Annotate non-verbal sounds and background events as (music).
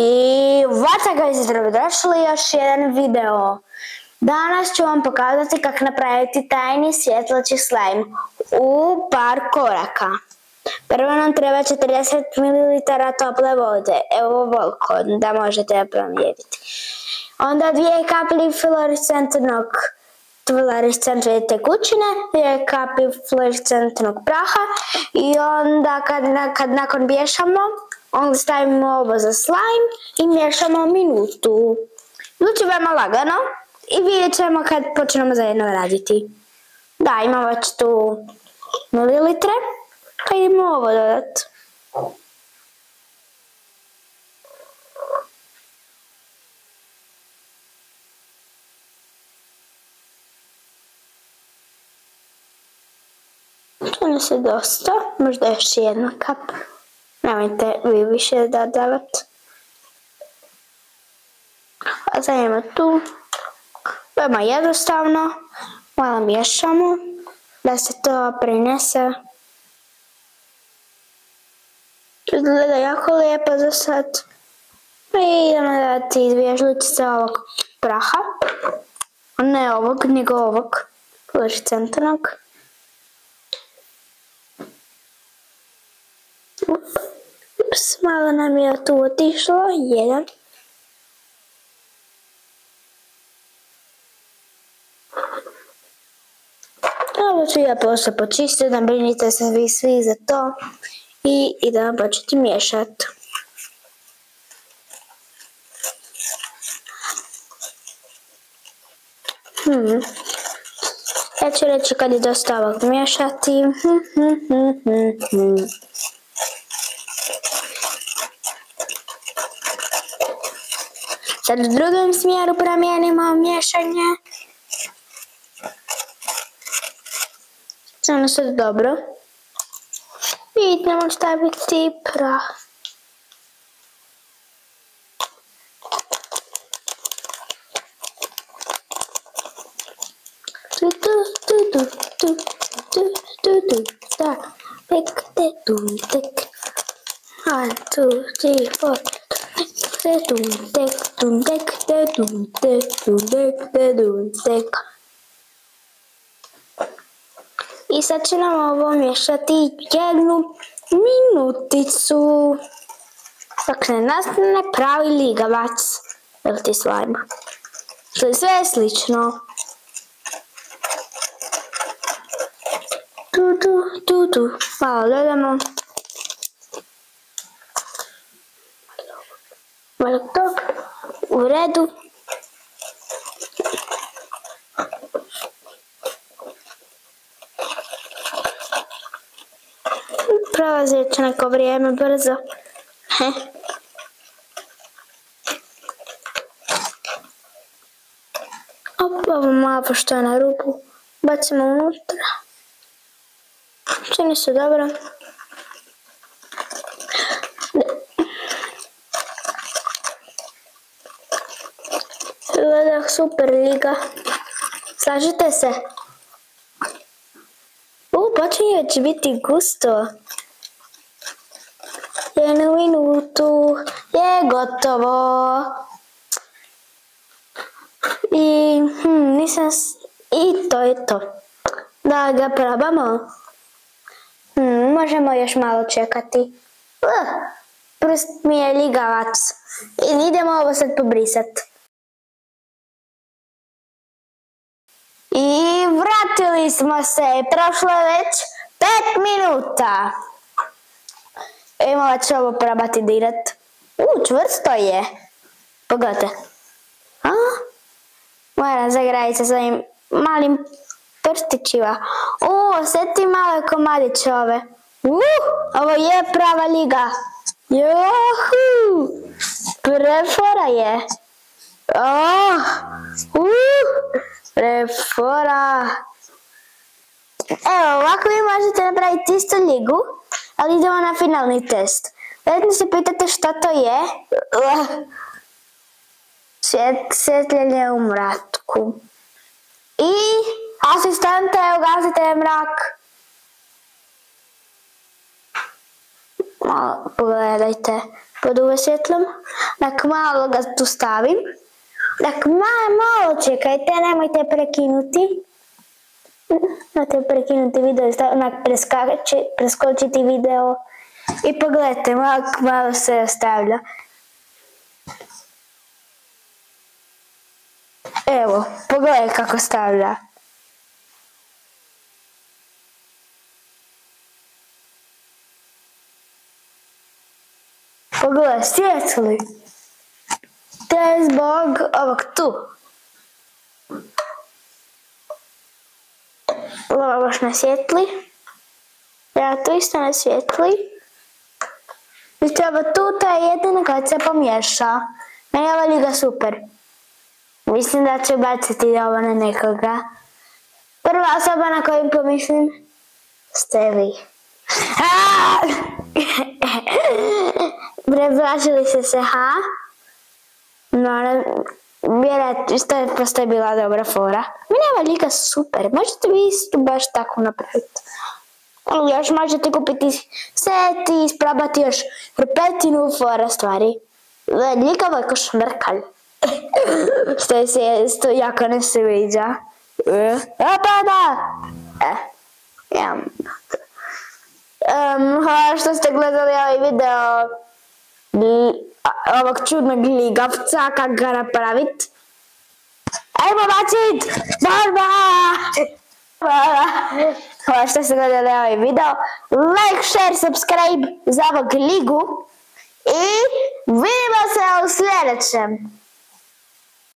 I what's up guys, dobrodošli još jedan video. Danas ću vam pokazati kako napraviti tajni svjetlači slime u par koraka. Prvo nam treba 40 ml tople vode, evo ovoliko da možete promijeniti. Onda dvije kapli fluorescentnog fluorescentne tekućine, dvije kapi fluorescentnog praha i onda kad, kad nakon biješamo Onda stavimo ovo za slime i miješamo minutu. Veoma lagano i vidjet ćemo kad počnemo zajedno raditi. Da, imamo već tu mililitre, pa idemo ovo dodati. Tu nas je dosta, možda još jedna kap. Nemojte vi više da davat. A stavimo tu. Veoma jednostavno. Malo miješamo da se to prinese. Izgleda jako lijepo za sad. I idemo dati dvije žličice ovog praha. Ne ovog, nego ovog fluorescentnog. Malo nam je tu otišlo, jedan. Ovo ću ja posle počistiti, ne brinite se vi svi za to. I idemo početi miješati. Hmm. Ja ću reći kad je dosta ovog miješati. Hmm, hmm, hmm, Sad u drugom smjeru promijenimo miješanje. Ono sad dobro. I idemo staviti prah. Tu tu tu tu tu tu tu tu da tek te tu tek. One, two, three, four. Te tu tek dum dek de dum dek dum dek de dum dek. I sad će nam ovo miješati jednu minuticu. Dok ne nastane pravi ligavac. Ili ti slajma. Sve je slično. Tu, tu, tu, tu. Malo dodamo. Malo tog. U redu. Prolazit će neko vrijeme brzo. He. Ovo malo što je na rupu. Bacimo unutra. Čini se dobro. Gleda super liga. Slažete se? U, počinje već biti gusto. Jednu minutu je gotovo. I, hm, nisam... I to je to. Da ga probamo. Hm, možemo još malo čekati. Uh, prst mi je ligavac. I idemo ovo sad pobrisat. I vratili smo se, prošlo je već pet minuta. Evo ću ovo probati dirat. U, čvrsto je. Pogledajte. A? Moram zagraditi sa svojim malim prstićima. U, osjeti male komadiće ove. Uh, ovo je prava liga. Juhu, prefora je. Oh, uh. Refora. Evo, ovako vi možete napraviti istu ligu, ali idemo na finalni test. Vjerojatno se pitate šta to je. Svjetljenje u mratku. I asistente, ugasite mrak. malo pogledajte pod UV svjetlom. Dak malo ga tu stavim. Dak malo, čekajte, nemojte prekinuti. Nemojte prekinuti video onak preskočiti video. I pogledajte, malo, malo se stavlja. Evo, pogledaj kako stavlja. Pogledaj, svijetli. To je zbog ovog tu. Ovo baš ne svijetli. Ja tu isto ne svijetli. I treba tu, to je jedino kad se pomiješa. Meni je ova liga super. Mislim da će baciti ovo na nekoga. Prva osoba na koju pomislim ste vi. (laughs) Ste se, ha? No, vjerojatno, što je postoje bila dobra fora. Meni je liga super, možete vi isto baš tako napraviti. Još možete kupiti set i isprobati još petinu fora stvari. Ljikavo (laughs) je ko šmrkalj. što se što jako ne sviđa. E, pa da! E, hvala što ste gledali ovaj video ovog čudnog ligavca, kak ga napravit. Ajmo bacit! Borba! Hvala što ste gledali ovaj video. Like, share, subscribe za ovog ligu. I vidimo se u sljedećem.